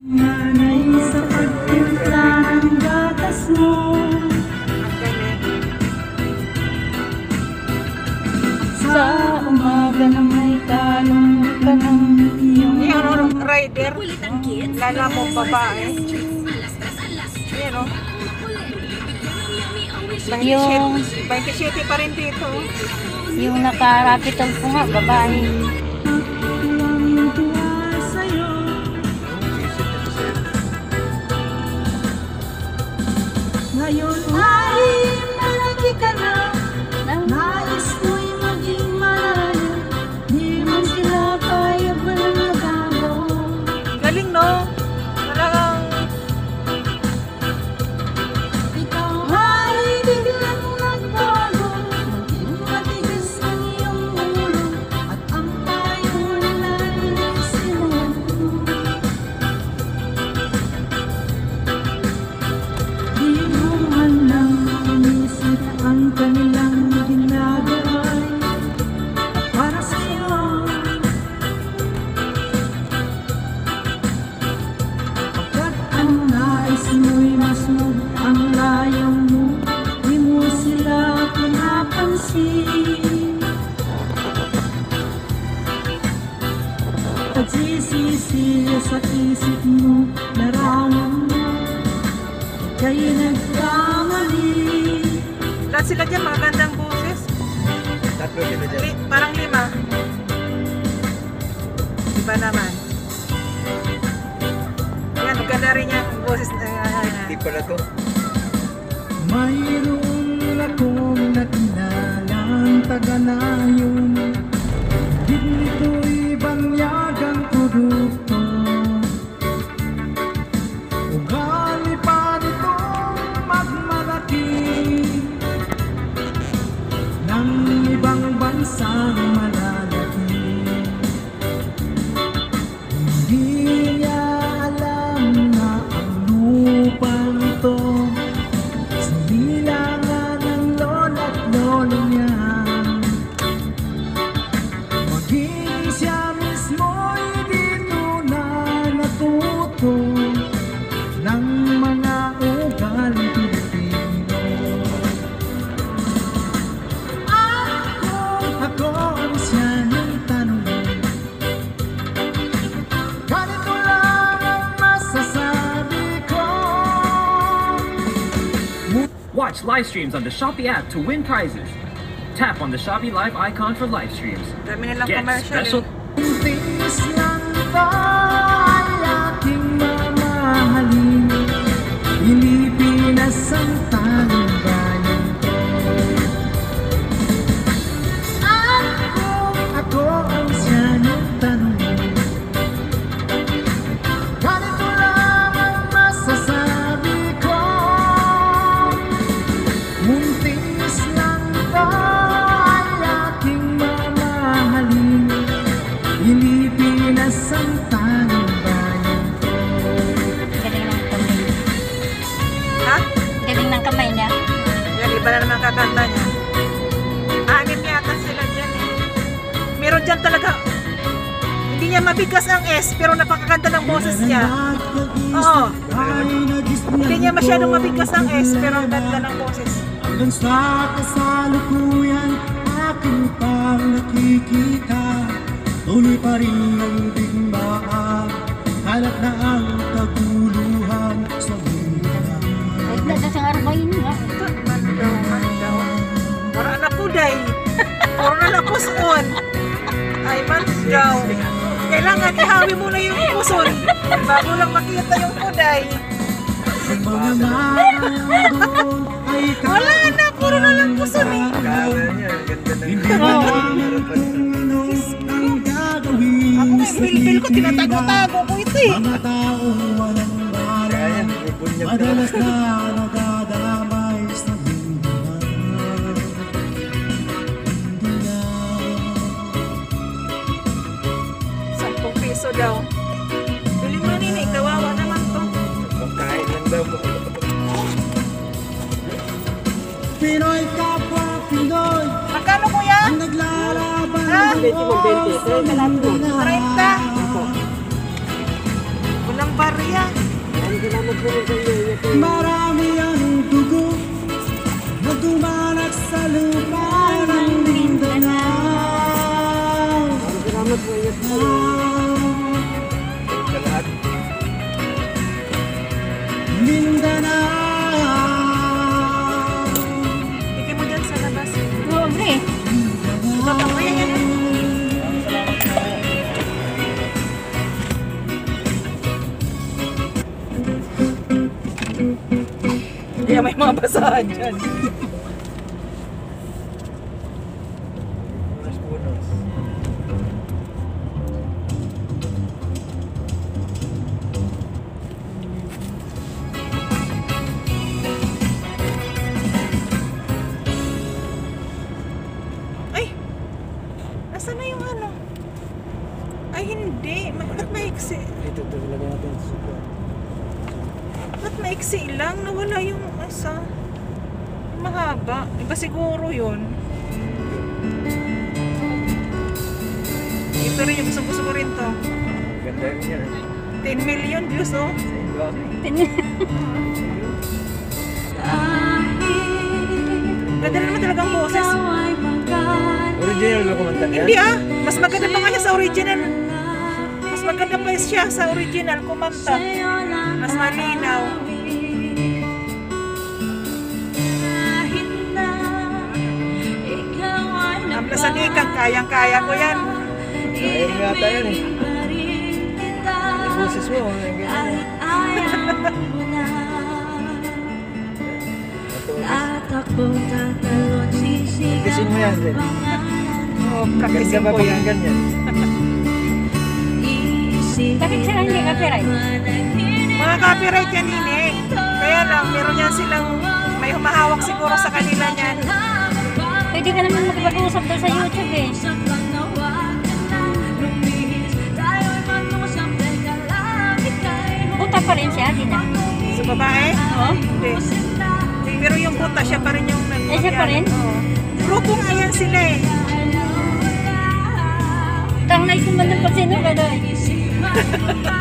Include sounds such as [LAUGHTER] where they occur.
Nanay sa pagtimpla ng gatas mo. Sa umaga na may talong ka ng iyong Yung ano, rider. Lala mo babae. Yan o. Yung- 27 pa rin dito. Yung nakarapitol ko nga, babae. español. Lahat sila dyan magandang boses. Tatlo sila dyan. Li- parang lima. Iba naman. Yan, maganda rin yung boses. Uh, Hindi pala to. Mayroon akong nakilalang taga na yun Watch live streams on the Shopee app to win prizes. Tap on the Shopee Live icon for live streams. dami Get special eh. Tiis ba aking mamahalin Pilipinas ang tanging bayan dyan talaga. Hindi niya mabigas ang S, pero napakaganda ng boses niya. Oo. Hindi niya masyadong mabigas ang S, pero ang ganda ng boses. Hanggang sa kasalukuyan Aking pang nakikita Tuloy pa rin ang digmaan Kalat na ang kaguluhan sa mundo Huwag na sa arabayin nga. Ito, mandaw, mandaw. Para na kuday. Para na na Ay, mandaw. Kailangan ihawi muna yung puson bago lang makita yung kuday. Wala na, puro na lang puson eh. Ako sa bil-bil ko, tinatago-tago ko ito eh. Mga taong walang balang Madalas na nadadamay piso daw. Bili mo nini, kawawa naman to. Kain lang daw. Pinoy kapwa Pinoy Magkano kuya? Ang naglalaban Ha? ng 20 mo, 20. sa linduhan. 30? Walang barya. Marami may mga basahan dyan. Maiksi lang? Nawala yung isa. Mahaba. Iba siguro yun. Ito rin yung gusto-gusto ko rin to. Ganda rin yan. 10 million views, oh. [LAUGHS] Ganda na naman talagang boses. Original ba kumanta niya? Hindi ah. Mas maganda pa nga siya sa original. Mas maganda pa siya sa original kumanta. Mas malinaw. Ang plasanikang, kayang-kaya ko yan. Ayun nga tayo eh. Yung boses mo, ang ganyan. Practicein mo yan. Oh, Ganda practicing ba ko yan. pakinggan yan? Bakit sila hindi copyright? Mga copyright yan, Nini. Kaya lang, meron yan silang may humahawak siguro sa kanila niyan. Pwede ka naman magpag-usap doon sa YouTube eh. Puta pa rin siya, di na. Sa babae? Oo. Hindi. Pero yung buta, siya pa rin yung nag Eh, siya pa rin? Oo. Grupo nga yan sila eh. Tangnay ko man ng pasino ka doon.